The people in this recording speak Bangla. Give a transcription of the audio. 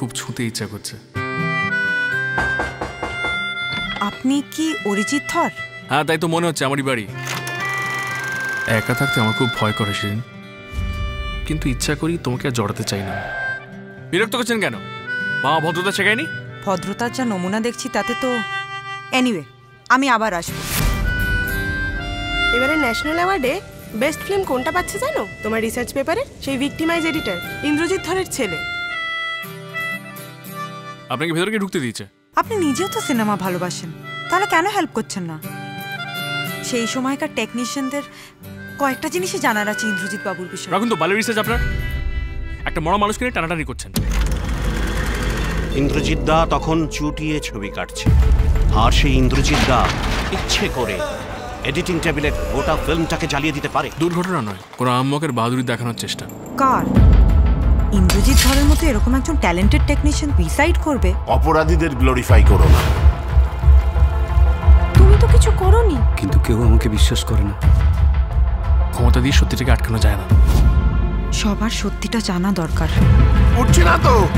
খুব ছুঁতে ইচ্ছা করছে। আপনি কি অরিজিৎ ধর হ্যাঁ তাই তো মনে হচ্ছে আমারই বাড়ি। একা থাকতে আমার খুব ভয় করে সেদিন। কিন্তু ইচ্ছা করি তোমাকে আর জড়াতে চাই না। বিরক্ত করছেন কেন? মা ভদ্রতা শেখায়নি? ভদ্রতার যা নমুনা দেখছি তাতে তো এনিওয়ে আমি আবার আসব। এবারে ন্যাশনাল অ্যাওয়ার্ডে বেস্ট ফিল্ম কোনটা পাচ্ছে জানো? তোমার রিসার্চ পেপারে সেই ভিক্টিমাইজ এডিটর ইন্দ্রজিৎ ধরের ছেলে। আপনাকে ভেতরে ঢুকতে দিয়েছে। আপনি নিজেও তো সিনেমা ভালোবাসেন। তাহলে কেন হেল্প করছেন না? সেই সময়কার টেকনিশিয়ানদের কয়েকটা জিনিসই জানার আছে ইন্দ্রজিৎ বাবুর বিষয়ে। রাখুন তো বালের রিসার্চ আপনার। একটা মরা মানুষকে নিয়ে টানাটানি করছেন। ইন্দ্রজিৎ দা তখন চুটিয়ে ছবি কাটছে। আর সেই ইন্দ্রজিৎ দা ইচ্ছে করে এডিটিং টেবিলে গোটা ফিল্মটাকে জ্বালিয়ে দিতে পারে। দুর্ঘটনা নয় কোনো আম্মকের বাহাদুরি দেখানোর চেষ্টা। কার? ইন্দ্রজিৎ ধরের মতো এরকম একজন ট্যালেন্টেড টেকনিশিয়ান ডিসাইড করবে? অপরাধীদের গ্লোরিফাই করো না। তুমি তো কিছু করনি। কিন্তু কেউ আমাকে বিশ্বাস করে না। ক্ষমতা দিয়ে সত্যিটাকে আটকানো যায় না। সবার সত্যিটা জানা দরকার। উঠছে না তো!